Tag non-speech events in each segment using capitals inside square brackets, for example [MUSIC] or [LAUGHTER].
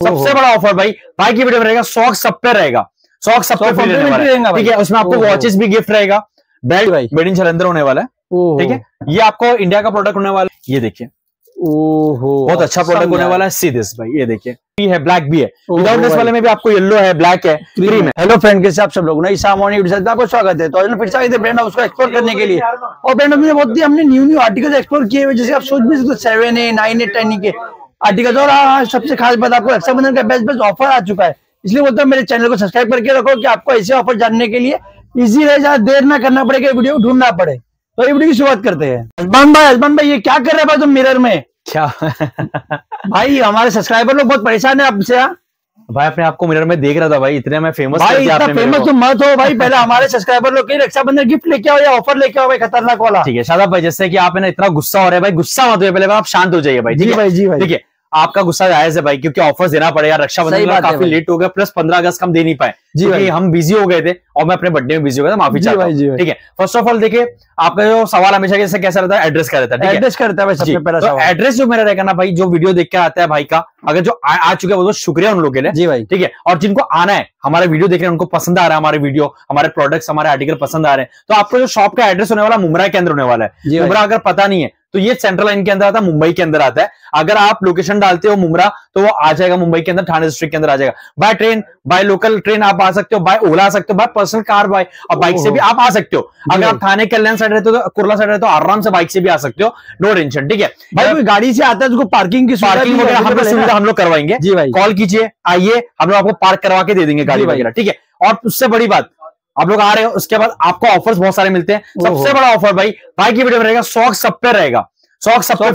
सबसे बड़ा ऑफ़र भाई भाई की वीडियो में रहेगा सॉक सब पे रहेगा। सॉक सब पे फ्री है। रहेगा ठीक है उसमें आपको वॉचेस भी गिफ्ट रहेगा। बेल्ट भाई। मेड इन जलंधर होने वाला है। ठीक है ये आपको इंडिया का प्रोडक्ट होने वाला है। ये देखिए। ओहो बहुत अच्छा प्रोडक्ट होने वाला है। सी दिस भाई ये देखिए। ये है ब्लैक भी है। विदाउट दिस वाले में भी आपको येलो है ब्लैक है। क्रीम है। हेलो फ्रेंड कैसे आप सब लोग? नई सामान्य वीडियो से आपको स्वागत है। तो आज फिर से आए थे ब्रांड हाउस को एक्सप्लोर करने के लिए। और ब्रांड हाउस में बहुत ही हमने न्यू न्यू आर्टिकल्स एक्सप्लोर किए हुए जैसे आप सोच भी सकते seven a nine a ten के। आर्टिकल्स और हाँ। सबसे खास बात आपको रक्षाबंधन का बेस्ट बेस्ट ऑफ़र आ चुका है। इसलिए बोलता हूँ मेरे चैनल को सब्सक्राइब करके रखो कि आपको ऐसे ऑफ़र जानने के लिए इजी रहे ज़्यादा देर ना करना पड़ेगा वीडियो ढूंढना पड़े। तो ये वीडियो की शुरुआत करते हैं। हसबान भाई हसबान भाई ये क्या कर रहे हैं तुम मिरर में? क्या? भाई हमारे सब्सक्राइबर लोग बहुत परेशान है आपसे हाँ? भाई अपने आपको मिरर में देख रहा था भाई इतने में फ़ेमस भाई इतना फ़ेमस तो मत हो भाई पहले हमारे सब्सक्राइबर लोग रक्षाबंधन गिफ्ट लेके आओ या ऑफ़र लेके आओ भाई खतरनाक वाला। ठीक है शादा भाई जैसे कि आप है ना इतना गुस्सा हो रहा है भाई गुस्सा मत हो पहले आप शांत हो जाइए भाई जी ठीक है? भाई जी भाई। ठीक है आपका गुस्सा जायज़ है भाई क्योंकि ऑफर्स देना पड़ेगा रक्षाबंधन का काफ़ी लेट हो गया प्लस पंद्रह अगस्त हम दे नहीं पाए। जी भाई। हम बिज़ी हो गए थे और मैं अपने बर्थडे में बिज़ी हो गया था माफ़ी चाहता हूँ। ठीक है फ़र्स्ट ऑफ़ ऑल देखिए आपका जो सवाल हमेशा जैसे कैसा रहता है एड्रेस का रहता है है? एड्रेस करता है सबसे पहला तो सवाल। एड्रेस जो मेरा रहेगा ना भाई जो वीडियो देख के आता है भाई का अगर जो आ, आ चुके हैं वो तो शुक्रिया उन लोगों के लिए। जी भाई। ठीक है और जिनको आना है हमारे वीडियो देख रहे हैं उनको पसंद आ रहा है हमारे वीडियो हमारे प्रोडक्ट्स हमारे आर्टिकल पसंद आ रहे हैं। तो आपको जो शॉप का एड्रेस होने वाला मुमरा के अंदर होने वाला है। मुमरा अगर पता नहीं है तो ये सेंट्रल लाइन के अंदर आता है मुंबई के अंदर आता है। अगर आप लोकेशन डालते हो मुमरा तो वो आ जाएगा मुंबई के अंदर थाने डिस्ट्रिक्ट के अंदर आ जाएगा। By train by local train आप आ सकते हो बाय ओला आ सकते हो बाय पर्सनल कार बाय और बाइक से भी आप आ सकते हो। अगर आप थाने कल्याण साइड रहते हो तो कुरला साइड रहते हो आराम से बाइक से भी आ सकते हो नो टेंशन ठीक है? भाई कोई गाड़ी से आता है उसको पार्किंग की पार्किंग वगैरह हम लोग सुविधा हम लोग करवाएँगे। जी भाई। कॉल कीजिए आइए हम लोग आपको पार्क करवा के दे देंगे गाड़ी वगैरह ठीक है? और उससे बड़ी बात आप लोग आ रहे हो उसके बाद आपको ऑफर्स बहुत सारे मिलते हैं। सबसे बड़ा ऑफ़र भाई भाई की वीडियो में रहेगा सॉक सब पे रहेगा। सॉक सब पे।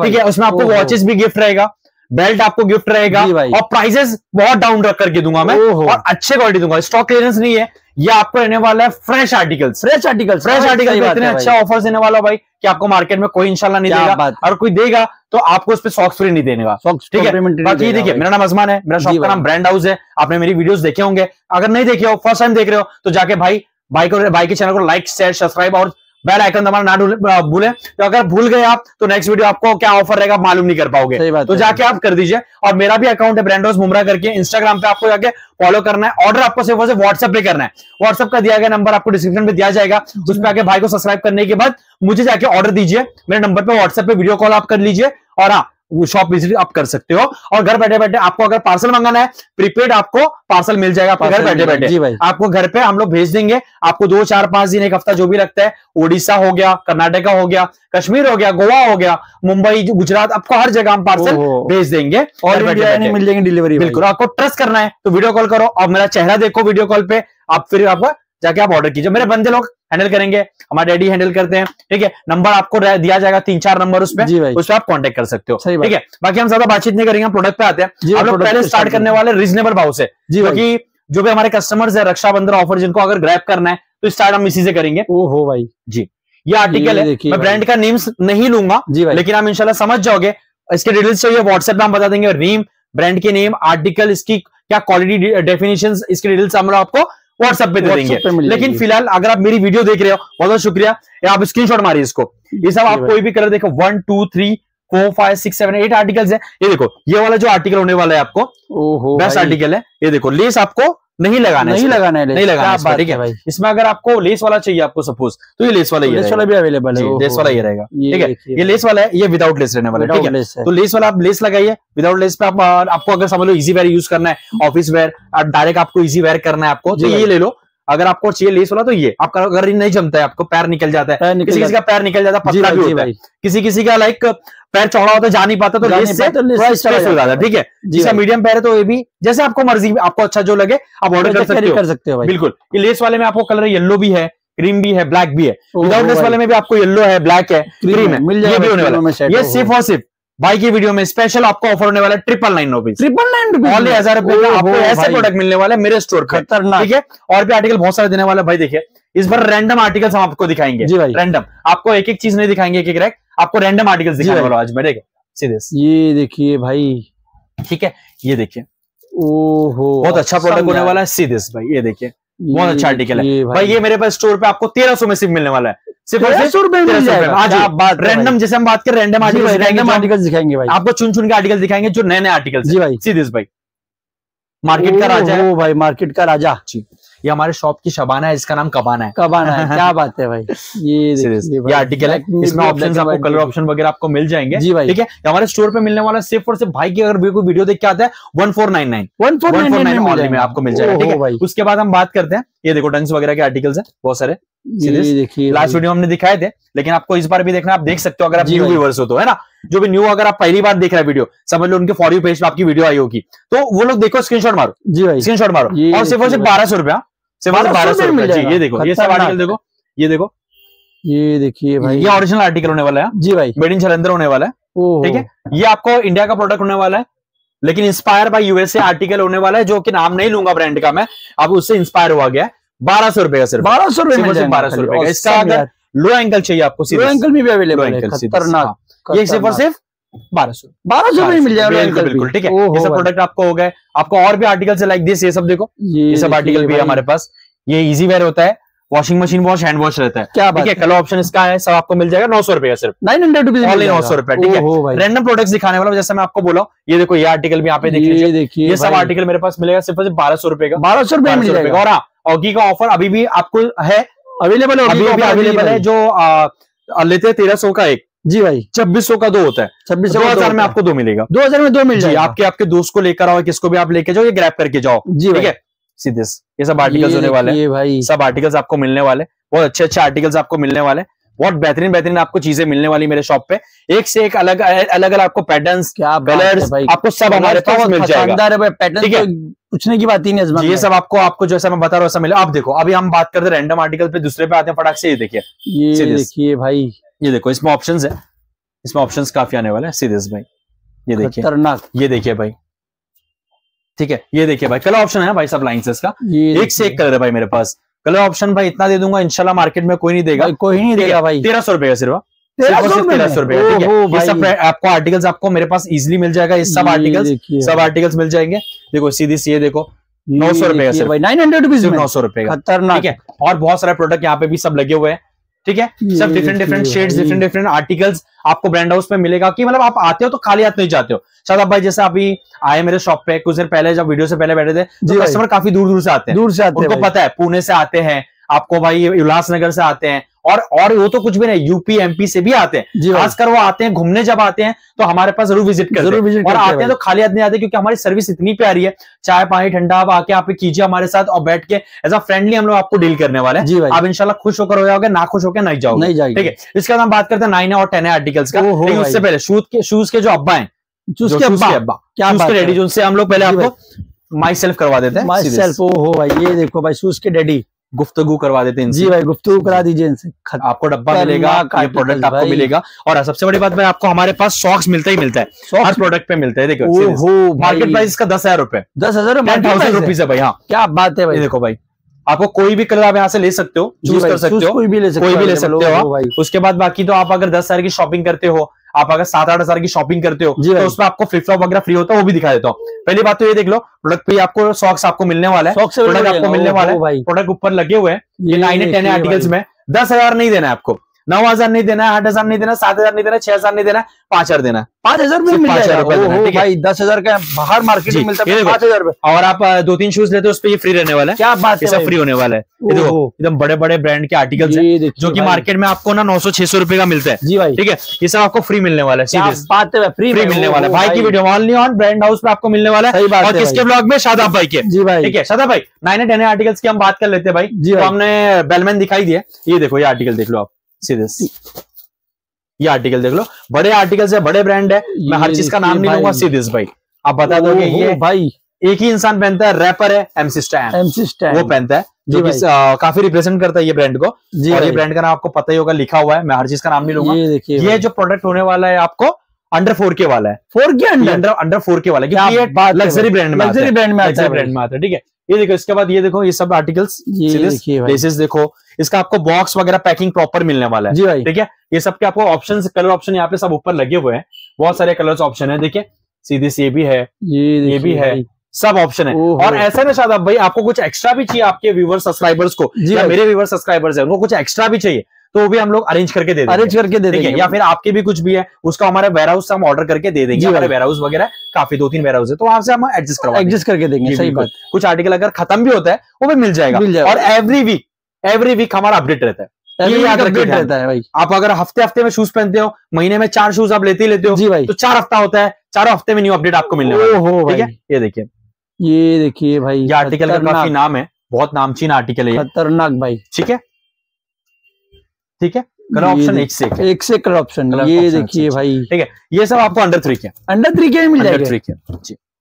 ठीक है उसमें आपको वॉचेस भी गिफ्ट रहेगा बेल्ट आपको गिफ्ट रहेगा और प्राइजेस बहुत डाउन रख करके दूँगा मैं और अच्छे क्वालिटी दूँगा। स्टॉक क्लियरेंस नहीं है। ये आपको रहने वाला है fresh article fresh article fresh article इतने अच्छा ऑफ़र देने वाला भाई कि आपको मार्केट में कोई इंशाल्लाह नहीं देगा। और कोई देगा तो आपको उस पर सॉक्स फ्री नहीं देने का। ठीक है? बाकी देखिए मेरा नाम अजमान है मेरा शॉप का नाम ब्रांड हाउस है। आपने मेरी वीडियोस देखे होंगे। अगर नहीं देखे हो फ़र्स्ट टाइम देख रहे हो तो जाके भाई भाई को भाई के चैनल को लाइक शेयर सब्सक्राइब और बेल आइकन दबाना ना भूले- तो अगर भूल गए आप तो नेक्स्ट वीडियो आपको क्या ऑफ़र रहेगा मालूम नहीं कर पाओगे। तो जाके आप कर दीजिए। और मेरा भी अकाउंट है ब्रांडोस मुमरा करके। इंस्टाग्राम पे आपको जाके फॉलो करना है। ऑर्डर आपको सिर्फ़ से व्हाट्सएप पे करना है। व्हाट्सएप का दिया गया नंबर आपको डिस्क्रिप्शन में दिया जाएगा। उस पर आके भाई को सब्सक्राइब करने के बाद मुझे जाके ऑर्डर दीजिए। मेरे नंबर पर व्हाट्सएप पे वीडियो कॉल आप कर लीजिए। और हाँ शॉप विज़िट आप कर सकते हो। और घर बैठे बैठे आपको अगर पार्सल मंगाना है प्रीपेड आपको पार्सल मिल जाएगा आपके घर बैठे जी बैठे। भाई। आपको घर पे हम लोग भेज देंगे। आपको दो चार पाँच दिन एक हफ़्ता जो भी लगता है ओडिशा हो गया कर्नाटका हो गया कश्मीर हो गया गोवा हो गया मुंबई गुजरात आपको हर जगह हम पार्सल भेज देंगे। और। मिल जाएँगे डिलीवरी बिल्कुल। आपको ट्रस्ट करना है तो वीडियो कॉल करो। और मेरा चेहरा देखो वीडियो कॉल पे। आप फिर आपको जाके आप ऑर्डर कीजिए। मेरे बंदे लोग हैंडल करेंगे हमारे डैडी हैंडल करते हैं ठीक है? नंबर आपको दिया जाएगा तीन चार नंबर उस पर उस पर आप कांटेक्ट कर सकते हो ठीक है? बाकी हम ज़्यादा बातचीत नहीं करेंगे हम प्रोडक्ट पे आते हैं। हम लोग पहले स्टार्ट करने वाले रीजनेबल भाव से क्योंकि जो भी हमारे कस्टमर्स है रक्षाबंधन ऑफ़र जिनको अगर ग्रैप करना है तो स्टार्ट हम इसी से करेंगे। ओहो भाई। जी। ये आर्टिकल है मैं ब्रांड का नेम्स नहीं लूँगा जी भाई। लेकिन आप इंशाल्लाह समझ जाओगे। इसके डिटेल्स चाहिए व्हाट्सएप में हम बता देंगे नेम ब्रांड के नेम आर्टिकल इसकी क्या क्वालिटी डेफिनेशन इसके डिटेल्स हम लोग आपको व्हाट्सएप पे दे देंगे। लेकिन फ़िलहाल अगर आप मेरी वीडियो देख रहे हो बहुत बहुत शुक्रिया। आप स्क्रीन शॉट मारिए इसको। ये सब आप कोई भी कलर देखो one two three four five six seven eight articles है। ये देखो ये वाला जो आर्टिकल होने वाला है आपको बेस्ट आर्टिकल है। ये देखो लेस आपको नहीं लगाना है नहीं लगाना है नहीं लगाना ठीक है? भाई। इसमें अगर आपको लेस वाला चाहिए आपको सपोज़ तो ये लेस वाला ये लेस वाला भी अवेलेबल है लेस वाला ये रहेगा। ठीक है? ये लेस वाला है ये विदाउट लेस रहने वाला ठीक है? तो लेस वाला आप लेस लगाइए। विदाउट लेस पे आप आपको अगर समझ लो इजी वेयर यूज़ करना है ऑफ़िस वेयर डायरेक्ट आपको इजी वेयर करना है आपको तो ये ले लो। अगर आपको चाहिए लेस वाला तो ये आपका अगर नहीं जमता है आपको पैर निकल जाता है। निकल किसी किसी का पैर निकल जाता है पतला भी होता है। किसी किसी का लाइक पैर चौड़ा होता है जा नहीं पाता तो लेस से पाता, लेस थोड़ा से चला स्पेस हो जाता है। ठीक है? जिसका मीडियम पैर है तो ये भी जैसे आपको मर्ज़ी आपको अच्छा जो लगे आप ऑर्डर कर सकते हो। हो बिल्कुल। ये लेस वाले में आपको कलर येलो भी है क्रीम भी है ब्लैक भी है। विदाउट लेस वाले में भी आपको येलो है ब्लैक है क्रीम ये भी होने वाला है। ये सिर्फ़ और सिर्फ़ भाई की वीडियो में स्पेशल आपको ऑफ़र होने वाला है triple nine rupees triple nine rupees हज़ार रुपए का आपको ऐसे प्रोडक्ट मिलने वाले मेरे स्टोर पे। खतरनाक। ठीक है? और भी आर्टिकल बहुत सारे देने वाले भाई देखिए इस बार रैंडम आर्टिकल्स हम आपको दिखाएँगे। जी भाई। रैंडम आपको एक एक चीज़ नहीं दिखाएँगे एक एक रैक आपको रैंडम आर्टिकल्स दिखाने। वाला आज मैं। देखिए सीधे ये देखिए भाई। ठीक है? ये देखिए। ओहो बहुत अच्छा प्रोडक्ट होने वाला है। सीधे भाई ये देखिए। बहुत अच्छा आर्टिकल है। भाई ये मेरे पास स्टोर पे आपको तेरह सौ में सिर्फ़ मिलने वाला है। सिर्फ़ सौ रुपए में मिल 1300 रुपए में। जाएगा क्या जी बात रैंडम जैसे हम बात करें रैंडम आर्टिकल रैंडम आर्टिकल्स दिखाएँगे भाई। आपको चुन चुन के आर्टिकल दिखाएँगे जो नए नए आर्टिकल जी भाई। सीधे भाई। मार्केट का राजा है। भाई मार्केट का राजा। ये हमारे शॉप की शबाना है इसका नाम कबाना है। कब आना है क्या [LAUGHS] बात है भाई। ये ये आर्टिकल है। इसमें ऑप्शन आपको कलर ऑप्शन वगैरह आपको मिल जाएँगे। जी भाई। ठीक है? हमारे स्टोर पे मिलने वाला सिर्फ़ और सिर्फ़ भाई की अगर कोई वीडियो देख के आता है one four nine nine one four nine nine में आपको मिल जाएगा। ठीक है? उसके बाद हम बात करते हैं। ये देखो टंस वगैरह के आर्टिकल्स है बहुत सारे। ये देखिए लास्ट वीडियो हमने दिखाए थे लेकिन आपको इस बार भी देखना आप देख सकते हो अगर आप न्यू व्यूवर्स हो तो है ना? जो भी न्यू अगर आप पहली बार देख रहे हैं वीडियो समझ लो उनके फॉर यू पेज पे आपकी वीडियो आई होगी। तो वो लोग देखो स्क्रीनशॉट मारो। जी भाई। स्क्रीनशॉट मारो। और सिर्फ़ और सिर्फ़ बारह सौ रुपया सिर्फ़ बारह सौ रुपया। जी ये देखो ये सब आर्टिकल देखो ये देखो। ये देखिए भाई। ये ओरिजिनल आर्टिकल होने वाला है। जी भाई। मेड इन जलंधर होने वाला है। ठीक है? ये आपको इंडिया का प्रोडक्ट होने वाला है लेकिन इंस्पायर बाय यूएसए आर्टिकल होने वाला है जो कि नाम नहीं लूँगा ब्रांड का मैं अब उससे इंस्पायर हुआ गया बारह सौ रुपए का सिर्फ़। बारह सौ रुपए बारह 1200 रुपए का। इसका अगर लो एंकल चाहिए आपको लो एंकल में भी अवेलेबल है खतरनाक। हाँ। ये सिर्फ़ और सिर्फ़ बारह सौ। बारह सौ में मिल जाएगा बिल्कुल बिल्कुल ठीक है। ये सब प्रोडक्ट आपको हो गए। आपको और भी आर्टिकल है लाइक दिस ये सब देखो। ये सब आर्टिकल भी हमारे पास। ये इजी वेयर होता है। Washing machine wash hand wash रहता है। क्या ठीक है कलर ऑप्शन इसका है सब आपको मिल जाएगा। नौ सौ रुपए का सिर्फ़। नाइन हंड्रेड रुपीज़ नौ सौ रुपए, ठीक है। रैंडम प्रोडक्ट्स दिखाने वाला जैसे मैं आपको बोला ये देखो ये आर्टिकल भी यहाँ पे देख लीजिए। ये देखिए ये सब आर्टिकल मेरे पास मिलेगा सिर्फ़ बारह सौ रुपए का। बारह सौ रुपए में 1200 मिल जाएगा। और हाँ ऑगी का ऑफ़र अभी भी आपको है? अवेलेबल है अभी भी अवेलेबल है। जो लेते हैं तेरह सौ का एक। जी भाई। छब्बीस सौ का दो होता है। छब्बीस दो हज़ार में आपको दो मिलेगा। दो हज़ार में दो मिल जाएगा। आपके आपके दोस्त को लेकर आओ किसको भी आप लेके जाओ ये ग्रैब करके जाओ। जी ठीक है? सीधे ये सब आर्टिकल्स होने वाले हैं। ये भाई। सब आर्टिकल्स आपको मिलने वाले बहुत अच्छे अच्छे आर्टिकल्स आपको मिलने वाले बहुत बेहतरीन बेहतरीन आपको चीज़ें मिलने वाली मेरे शॉप पे। एक से एक अलग अलग अलग आपको पैटर्न्स क्या कलर्स भाई। आपको सब हमारे तो पास मिल जाएगा। पैटर्न पूछने की बात ही नहीं ये सब आपको आपको जैसा मैं बता रहा हूँ वैसा मिले। आप देखो अभी हम बात करते हैं रैंडम आर्टिकल पे दूसरे पे आते हैं फटाक से ये देखिए। ये देखिए भाई। ये देखो इसमें ऑप्शन है। इसमें ऑप्शंस काफ़ी आने वाले हैं सीरियस भाई। ये देखिए। खतरनाक। ये देखिए भाई। ठीक है ये देखिए भाई कलर ऑप्शन है भाई सब लाइन ये एक से एक कलर है भाई मेरे पास। कलर ऑप्शन भाई इतना दे दूँगा इंशाल्लाह मार्केट में कोई नहीं देगा। कोई नहीं देगा भाई। तेरह सौ रुपए का सिर्फ़। तेरह सौ रुपए सौ ये सब आपको आर्टिकल्स आपको मेरे पास इजीली मिल जाएगा ये सब आर्टिकल्स सब आर्टिकल्स मिल जाएँगे। देखो सीधी सी ये देखो ये 900 रुपए का नाइन हंड्रेड रुपीज़ नौ सौ रुपए खतरनाक। है? और बहुत सारे प्रोडक्ट यहाँ पे भी सब लगे हुए हैं। ठीक है? सब different different shades different different articles आपको ब्रांड हाउस में मिलेगा कि मतलब आप आते हो तो खाली हाथ नहीं जाते हो। शायद आप भाई जैसे अभी आए मेरे शॉप पे कुछ देर पहले जब वीडियो से पहले बैठे थे तो कस्टमर काफ़ी दूर दूर से आते हैं। दूर से आते हैं उनको पता है पुणे से आते हैं आपको भाई उल्लासनगर से आते हैं और और वो तो कुछ भी नहीं यूपी एमपी से भी आते हैं। खासकर वो आते हैं घूमने जब आते हैं तो हमारे पास ज़रूर विज़िट करते ज़रूर हैं विज़िट और करते आते हैं तो खाली नहीं आते क्योंकि हमारी सर्विस इतनी प्यारी है। चाय पानी ठंडा आप आके आप कीजिए हमारे साथ और बैठ के एज अ फ्रेंडली हम लोग आपको डील करने वाले हैं। जी भाई। आप इंशाल्लाह खुश होकर हो जाओगे ना खुश होकर नहीं जाओगे। नहीं जाएगी। ठीक है? इसके बाद हम बात करते हैं नाइन और टेन आर्टिकल्स का। उससे पहले शूज़ के शूज़ के जो अब्बा हैं के अब्बा? क्या है। जिनसे हम लोग पहले आपको माई सेल्फ करवा देते हैं माई सेल्फ ओ हो भाई ये देखो भाई शूज़ के डैडी गुफ्तगू करवा देते हैं जी भाई गुफ्तगू करा दीजिए इनसे। आपको डब्बा मिलेगा ये प्रोडक्ट आपको मिलेगा। और सबसे बड़ी बात भाई आपको हमारे पास सॉक्स मिलता ही मिलता है। हर प्रोडक्ट पे मिलता है देखो ओहो मार्केट प्राइस इसका दस हज़ार रुपए। दस हज़ार थाउज़ेंड रुपीज़ है। भाई हाँ। क्या बात है भाई। देखो भाई आपको कोई भी कलर आप यहाँ से ले सकते हो चूज़ कर सकते हो। कोई भी ले सकते हो कोई भी ले सकते हो हो। उसके बाद बाकी तो आप अगर दस हज़ार की शॉपिंग करते हो आप अगर सात आठ हज़ार की शॉपिंग करते हो तो उसमें आपको फ्लिप फ्लॉप वगैरह फ्री होता है वो भी दिखा देता हूँ। पहली बात तो ये देख लो प्रोडक्ट पे आपको सॉक्स आपको मिलने वाला है। प्रोडक्ट आपको मिलने वाला है। प्रोडक्ट ऊपर लगे हुए हैं। ये नाइन एंड टेन आर्टिकल्स में। दस हज़ार नहीं देना है आपको। नौ हज़ार नहीं देना है आठ हज़ार नहीं देना सात हज़ार नहीं देना छह हज़ार नहीं देना पाँच हज़ार देना। पाँच हज़ार में मिल जाएगा। भाई दस हज़ार का बाहर मार्केट में मिलता है। पाँच हज़ार और आप दो तीन शूज़ लेते हो उस पर ये फ्री रहने वाला है। क्या बात है फ्री होने वाला है। देखो एकदम बड़े बड़े ब्रांड के आर्टिकल्स है जो की मार्केट में आपको ना नौ सौ छह सौ रुपए का मिलता है। जी भाई। ठीक है? ये सब आपको फ्री मिलने वाला है बात है फ्री मिलने वाला है। भाई की video only on brand house पे आपको मिलने वाला है। और किसके। ब्लॉग में? शादाब भाई के। जी भाई। ठीक है? शादाब भाई नाइन एंड टेन आर्टिकल्स की हम बात कर लेते हैं भाई। जी तो हमने बेलमैन दिखाई दिए ये देखो ये आर्टिकल देख लो आप। सीधे ये आर्टिकल देख लो। बड़े आर्टिकल्स है बड़े ब्रांड है। मैं हर चीज़ का नाम नहीं लूँगा। सीधे भाई। आप बता दो ये भाई। एक ही इंसान पहनता है रैपर है एमसी स्टैन एमसी स्टैंड वो पहनता है जो कि। काफ़ी रिप्रेजेंट करता है ये ब्रांड को। जी और ये ब्रांड का नाम आपको पता ही होगा लिखा हुआ है। मैं हर चीज़ का नाम नहीं लूँगा। ये ये जो प्रोडक्ट होने वाला है आपको अंडर फोर के वाला है। फोर के अंडर अंडर फोर के वाला है। लग्जरी ब्रांड में लग्जरी ब्रांड में आता है ब्रांड में आता है। ठीक है। ये देखो इसके बाद ये देखो ये सब आर्टिकल्स देखो इसका आपको बॉक्स वगैरह पैकिंग प्रॉपर मिलने वाला है। जी भाई। ठीक है? ये सब के आपको ऑप्शन कलर ऑप्शन यहाँ पे सब ऊपर लगे हुए हैं। बहुत सारे कलर ऑप्शन है देखिए। सीधे से ये भी है ये ये भी है। सब ऑप्शन है। और ऐसे ना शादाब भाई आपको कुछ एक्स्ट्रा भी चाहिए आपके व्यूवर सब्सक्राइबर्स को जी या मेरे व्यूवर सब्सक्राइबर्स है उनको कुछ एक्स्ट्रा भी चाहिए तो वो भी हम लोग अरेंज करके दे देंगे। अरेंज करके दे देंगे। या फिर आपके भी कुछ भी है उसका हमारे वेयर हाउस से हम ऑर्डर करके दे देंगे। हमारे वेयर हाउस वगैरह काफ़ी दो तीन वेयर हाउस है तो वहाँ से हम एडजस्ट करवा एडजस्ट करके देंगे सही बात। कुछ आर्टिकल अगर खत्म भी होता है वो भी मिल जाएगा। मिल जाएगा। और एवरी वीक एवरी वीक हमारा अपडेट रहता है। रहता है भाई। आप अगर हफ़्ते हफ़्ते में शूज़ पहनते हो महीने में चार शूज़ आप लेते ही लेते हो जी भाई। तो चार हफ़्ता होता है चारों हफ़्ते में न्यू अपडेट आपको मिलने वाला है। ठीक है? ये देखिए। ये देखिए भाई ये आर्टिकल का काफ़ी नाम है बहुत नामचीन आर्टिकल है खतरनाक भाई। ठीक है? ठीक है? कलर ऑप्शन एक से एक से कलर ऑप्शन ये देखिए भाई। ठीक है? ये सब आपको अंडर थ्री के अंडर थ्री के मिल जाएगा। थ्री के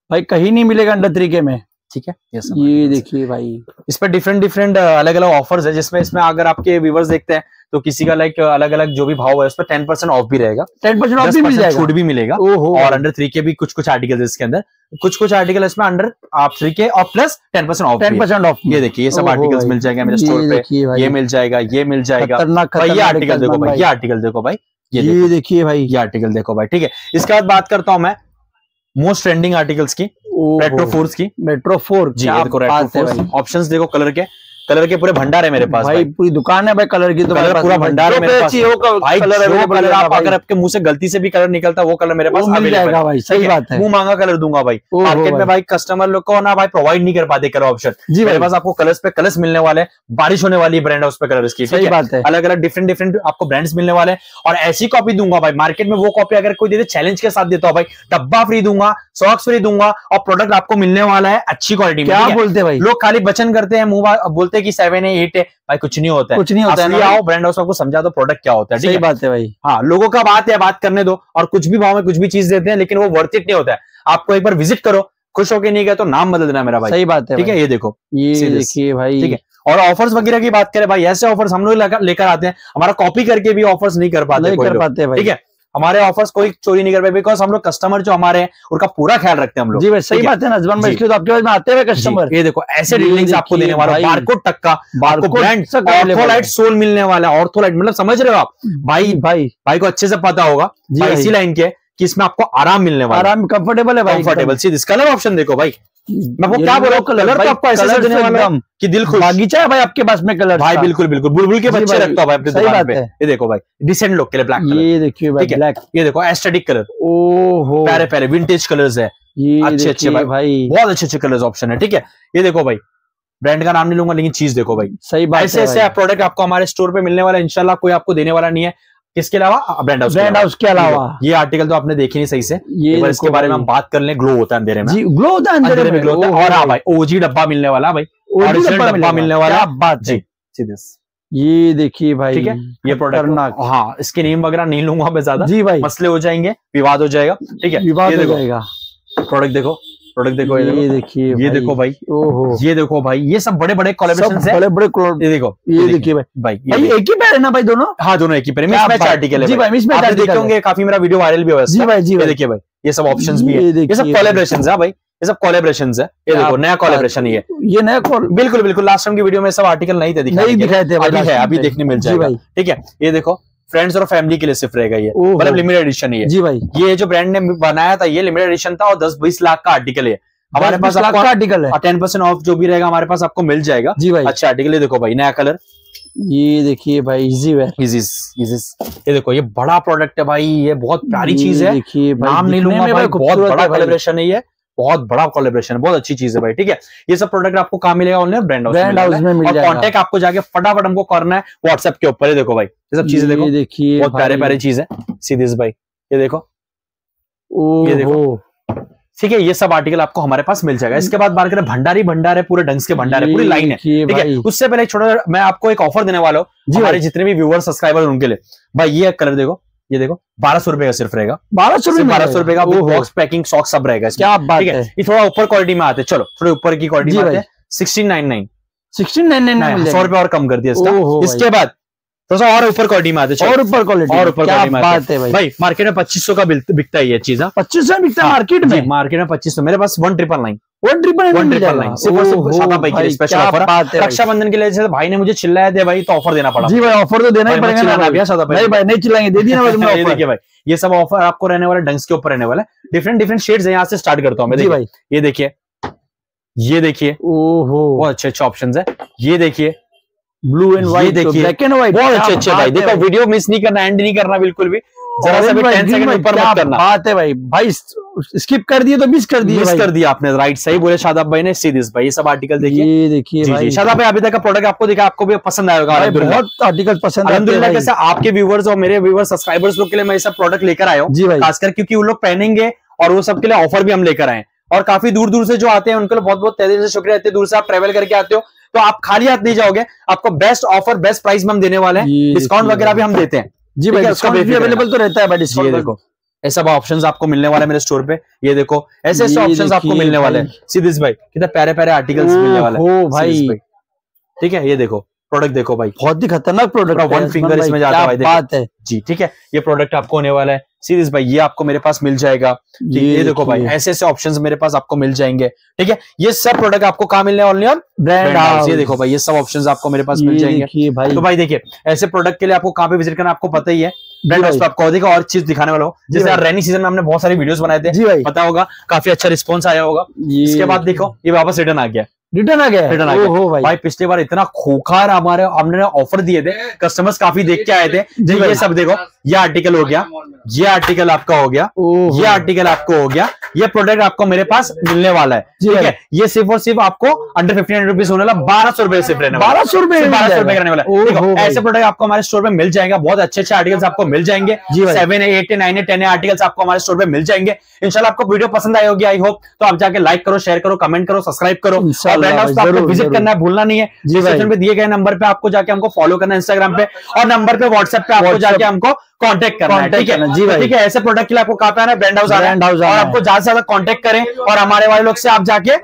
भाई कहीं नहीं मिलेगा अंडर थ्री के में। ठीक है? ये सब ये देखिए भाई। इस पर डिफरेंट डिफरेंट अलग अलग ऑफर्स है जिसमें इसमें अगर आपके व्यूवर्स देखते हैं तो किसी का लाइक अलग अलग जो भी भाव है उस पर टेन परसेंट ऑफ़ भी रहेगा। टेन परसेंट ऑफ़ भी मिल जाएगा। छूट भी मिलेगा। ओहो। और अंडर थ्री के भी कुछ कुछ आर्टिकल इसके अंदर। कुछ कुछ आर्टिकल इसमें अंडर आप थ्री के और plus ten percent off ten percent off ये देखिए ये सब भाई। मिल जाएँगे मेरे स्टोर पे। ये मिल जाएगा ये मिल जाएगा। ये आर्टिकल देखो भाई ये आर्टिकल देखो भाई। ये देखिए भाई। ये आर्टिकल देखो भाई ठीक है। इसके बाद बात करता हूँ मैं मोस्ट ट्रेंडिंग आर्टिकल्स की। रेट्रो फोर्स की? मेट्रो फोर जी देखो फोर्स ऑप्शंस देखो कलर के कलर के पूरे भंडार है मेरे पास भाई भाई। पूरी दुकान है भाई कलर की तो कलर पूरा भंडार है मेरे पास। भाई कलर कलर आप अगर आपके मुँह से गलती से भी कलर निकलता वो कलर मेरे पास मिल जाएगा भाई सही बात है। मुँह मांगा कलर दूँगा भाई। मार्केट में भाई। कस्टमर लोग को ना भाई प्रोवाइड नहीं कर पाते कलर ऑप्शन जी मेरे पास आपको कलर्स पे कलर्स मिलने वाले हैं बारिश होने वाली ब्रांड है उस पर कलर्स की सही बात है। अलग अलग डिफरेंट डिफरेंट आपको ब्रांड्स मिलने वाले हैं। और ऐसी कॉपी दूँगा भाई मार्केट में वो कॉपी अगर कोई दे दे चैलेंज के साथ देता हो भाई डब्बा फ्री दूँगा सॉक्स फ्री दूँगा और प्रोडक्ट आपको मिलने वाला है अच्छी क्वालिटी में क्या बोलते भाई? लोग खाली बचन करते हैं मुँह बा- बोलते हैं कि सेवन है एट है भाई कुछ नहीं होता है। कुछ नहीं होता है आओ ब्रांड हाउस आपको समझा दो प्रोडक्ट क्या होता है ठीक सही बात है भाई। हाँ लोगों का बात है बात करने दो और कुछ भी भाव में कुछ भी चीज़ देते हैं लेकिन वो वर्थ इट नहीं होता है। आपको एक बार विज़िट करो खुश होके नहीं गए तो नाम बदल देना मेरा भाई। सही बात है ठीक है ये देखो। ये देखिए भाई। ठीक है। और ऑफर्स वगैरह की बात करें भाई ऐसे ऑफर्स हम लोग लेकर आते हैं। हमारा कॉपी करके भी ऑफर्स नहीं कर पाते कर पाते भाई। ठीक है? हमारे ऑफर्स कोई चोरी नहीं कर पाए बिकॉज़ हम लोग कस्टमर जो हमारे हैं उनका पूरा ख्याल रखते हैं हम लोग। जी भाई सही बात है नजमान भाई इसलिए तो आपके पास में आते हुए कस्टमर ये देखो ऐसे डीलिंग डीलिंग्स आपको देने वाला। बारकोड तक का आपको बारकोड ब्रांड तक available है। ऑर्थोलाइट सोल मिलने वाला ऑर्थोलाइट मतलब समझ रहे हो आप? भाई भाई। भाई को अच्छे से पता होगा। इसी लाइन के कि इसमें आपको आराम मिलने वाला आराम कंफर्टेबल है भाई comfortable see this colour option देखो भाई। मैं आपको क्या बोल रहा हूँ? कलर कलर तो आपको ऐसे देने वाला कि दिल खुश। बागीचा है भाई आपके पास में कलर भाई बिल्कुल बिल्कुल। बुलबुल के बच्चे रखता हूँ भाई अपनी दुकान पे। ये देखो भाई डिसेंट लुक के लिए ब्लैक ये देखिए भाई। ब्लैक ये देखो एस्थेटिक कलर ओहो। प्यारे प्यारे विंटेज कलर्स है। ये अच्छे अच्छे भाई। भाई। बहुत अच्छे अच्छे कलर्स ऑप्शन है ठीक है? ये देखो भाई ब्रांड का नाम नहीं लूँगा लेकिन चीज़ देखो भाई। सही बात ऐसे है ऐसे प्रोडक्ट आपको हमारे स्टोर पे मिलने वाला है इंशाल्लाह कोई आपको देने वाला नहीं है। किसके अलावा? ब्रांड हाउस ब्रांड हाउस के अलावा। ये आर्टिकल तो आपने देखी नहीं सही से। ये बार इसके बारे में हम बात कर लें ग्लो होता है अंधेरे में। जी ग्लो होता है अंधेरे में ग्लो होता है। और हाँ भाई ओजी डब्बा मिलने वाला भाई। Original डब्बा मिलने वाला। बात जी सीधे ये देखिए भाई ठीक है, ये प्रोडक्ट। हाँ इसके नेम वगैरह नहीं लूँगा मैं ज़्यादा। जी भाई। मसले हो जाएँगे विवाद हो जाएगा। ठीक है? विवाद हो जाएगा। प्रोडक्ट देखो। प्रोडक्ट देखो ये ये देखिए ये देखो भाई। ओहो। ये देखो भाई ये सब बड़े बड़े कोलेब्रेशन है। बड़े बड़े ये देखो ये देखिए भाई भाई भाई एक ही पैर है ना भाई दोनों? हाँ दोनों एक ही क्या मिसमैच आर्टिकल है जी भाई। mismatch आपने देखे होंगे काफ़ी मेरा वीडियो वायरल भी हुआ जी भाई जी देखिए भाई ये सब ऑप्शंस भी है। ये ये सब कोलेब्रेशन है भाई। ये सब कोलेब्रेशन है। ये देखो नया कोलेब्रेशन है ये नया कॉल बिल्कुल बिल्कुल। लास्ट टाइम की वीडियो में सब आर्टिकल नहीं थे दिखाई दिखाए थे अभी है अभी देखने मिल जाएगा। ठीक है? ये देखो फ्रेंड्स और फैमिली के लिए सिर्फ़ रहेगा ये। मतलब लिमिटेड एडिशन ही है जी भाई। ये जो ब्रांड ने बनाया था ये लिमिटेड एडिशन था और दस बीस लाख का आर्टिकल है। हमारे पास लाख का आर्टिकल है। टेन परसेंट ऑफ़ जो भी रहेगा हमारे पास आपको मिल जाएगा। जी भाई। अच्छा आर्टिकल देखो भाई नया कलर ये देखिए भाई इजी वे इजिस इजिस ये देखो ये बड़ा प्रोडक्ट है भाई ये बहुत प्यारी चीज़ है। नाम नहीं लूँगा भाई बहुत बड़ा कोलेब्रेशन है ये। बहुत बड़ा कोलेब्रेशन है बहुत अच्छी चीज़ है भाई ठीक है? ये सब प्रोडक्ट आपको कहा मिलेगा? ऑनलाइन ब्रांड ब्रांड हाउस में मिल और जाएगा। कांटेक्ट आपको जाके फटाफट हमको करना है व्हाट्सएप के ऊपर देखो भाई ये सब चीज़ें देखो। देखिए बहुत प्यारे प्यारे चीज़ है। सीधीस भाई ये देखो। ये देखो। ठीक है ये सब आर्टिकल आपको हमारे पास मिल जाएगा। इसके बाद बात करें भंडारी भंडार है पूरे ढंग के भंडार है पूरी लाइन है। ठीक है उससे पहले एक छोटा मैं आपको एक ऑफ़र देने वाला हूँ हमारे जितने भी व्यूअर सब्सक्राइबर उनके लिए। भाई ये कलर देखो। ये देखो बारह सौ रुपए का सिर्फ़ रहेगा। बारह सौ रुपए बारह सौ रुपए का बॉक्स पैकिंग सॉक्स सब रहेगा इसमें। क्या बात है? ये थोड़ा ऊपर क्वालिटी में आते हैं। चलो थोड़े ऊपर की क्वालिटी में आते हैं। Sixteen nine nine sixteen nine nine सौ रुपए और कम कर दिया इसका। इसके बाद थोड़ा सा और ऊपर क्वालिटी में आते हैं और ऊपर क्वालिटी और ऊपर quality में आते हैं। बात है भाई। भाई मार्केट में पच्चीस का बिकता है ये चीज़ हाँ। पच्चीस सौ बिकता है हाँ, मार्केट में? मार्केट में पच्चीस मेरे पास one triple nine one triple one triple nine है। रक्षाबंधन के लिए जैसे भाई ने मुझे चिल्लाया दे भाई तो ऑफ़र देना पड़ा जी भाई ऑफ़र तो देना ही पड़ेगा नहीं भाई नहीं चिल्लाएँगे दे दिया ना भाई [LAUGHS] ये देखिए भाई ये सब ऑफ़र आपको रहने वाला डंक्स के ऊपर रहने वाला है। डिफरेंट डिफरेंट शेड्स है यहाँ से स्टार्ट करता हूँ मैं देखिए। भाई। ये देखिए ये देखिए। ओहो। बहुत अच्छे अच्छे ऑप्शन है। ये देखिए ब्लू एंड व्हाइट देखिए ब्लैक एंड व्हाइट बहुत अच्छे अच्छे भाई। देखो वीडियो मिस नहीं करना एंड नहीं करना बिल्कुल भी। जरा सा भी टेन सेकंड ऊपर मत करना। बात है भाई। भाई स्किप कर दिए तो मिस कर दिए मिस कर दिया आपने राइट सही बोले शादाब भाई ने सी दिस भाई ये सब आर्टिकल देखिए। ये देखिए भाई। शादाब भाई अभी तक का प्रोडक्ट आपको देखा आपको भी पसंद आएगा भाई अल्हम्दुलिल्लाह बहुत आर्टिकल पसंद आते अल्हम्दुलिल्लाह कैसे आपके व्यूवर्स और मेरे व्यूवर्स सब्सक्राइबर्स लोग के लिए मैं ये सब प्रोडक्ट लेकर आया हूँ। जी भाई। खासकर क्योंकि वो लोग पहनेंगे और वो सबके लिए ऑफ़र भी हम लेकर आए हैं। और काफ़ी दूर दूर से जो आते हैं उनके लिए बहुत बहुत दिल से शुक्रिया। इतने दूर से आप ट्रेवल करके आते हो तो आप खाली हाथ नहीं जाओगे। आपको बेस्ट ऑफ़र बेस्ट प्राइस में हम देने वाले हैं। डिस्काउंट वगैरह भी हम देते हैं। जी भाई उसका अवेलेबल तो रहता है भाई जी डिस्काउंट देखो ऐसा ऑप्शंस आपको मिलने वाला है मेरे स्टोर पे। ये देखो ऐसे ऐसे ऑप्शन आपको मिलने वाले हैं। सीधीस भाई कितने प्यारे प्यारे आर्टिकल्स मिलने वाले हो। भाई। ठीक है ये देखो। प्रोडक्ट देखो भाई। बहुत ही खतरनाक प्रोडक्ट पूरा one finger इसमें जाता है भाई, बात है। जी ठीक है? ये प्रोडक्ट आपको होने वाला है। सीरीज़ भाई ये आपको मेरे पास मिल जाएगा। ठीक है, ये देखो भाई ऐसे ऐसे ऑप्शंस मेरे पास आपको मिल जाएँगे। ठीक है? ये सब प्रोडक्ट आपको कहाँ मिलने वाले हैं ब्रांड ये देखो भाई ये सब ऑप्शंस आपको मेरे पास मिल जाएँगे। भाई। तो भाई देखिए ऐसे प्रोडक्ट के लिए आपको कहाँ पे विज़िट करना आपको पता ही है। ब्रांड हाउस पे आपको देखा और चीज़ दिखाने वाला हो। जैसे रेनी सीज़न में हमने बहुत सारे वीडियोस बनाए थे। पता होगा काफ़ी अच्छा रिस्पॉन्स आया होगा। इसके बाद देखो ये वापस रिटर्न आ गया। रिटर्न आ गया रिटर्न आ गया भाई। भाई पिछले बार इतना खोखार हमारे हमने ऑफ़र दिए थे कस्टमर्स काफ़ी देख के आए थे। जी तो ये सब देखो ये आर्टिकल हो गया ये आर्टिकल आपका हो गया ये आर्टिकल आपको हो गया ये प्रोडक्ट आपको मेरे पास मिलने वाला है। ठीक है? ये सिर्फ़ और सिर्फ़ आपको अंडर फिफ्टीन हंड्रेड रुपीज़ होने वाला बारह सौ रुपए सिर्फ़ रहने बारह सौ रुपए बारह सौ रुपए करने वाला। है। ऐसे प्रोडक्ट आपको हमारे स्टोर पे मिल जाएगा बहुत अच्छे अच्छे आर्टिकल्स आपको मिल जाएँगे। Seven eight nine ten articles आपको हमारे स्टोर पे मिल जाएँगे। इनशाला आपको वीडियो पसंद आई होगी आई होप तो आप जाके लाइक करो शेयर करो कमेंट करो सब्सक्राइब करो। ब्रांड हाउस आपको विज़िट करना है भूलना नहीं है। डिस्क्रिप्शन पे दिए गए नंबर पे आपको जाके हमको फॉलो करना है इंस्टाग्राम पे और नंबर पे व्हाट्सएप पे आपको जाके हमको कॉन्टेक्ट करना है ठीक है? जी भाई। ठीक है ऐसे प्रोडक्ट के लिए आपको कहा पे आना है। ब्रांड हाउस और। आपको ज़्यादा से ज़्यादा कॉन्टेक्ट करें और हमारे वाले लोग से आप जाके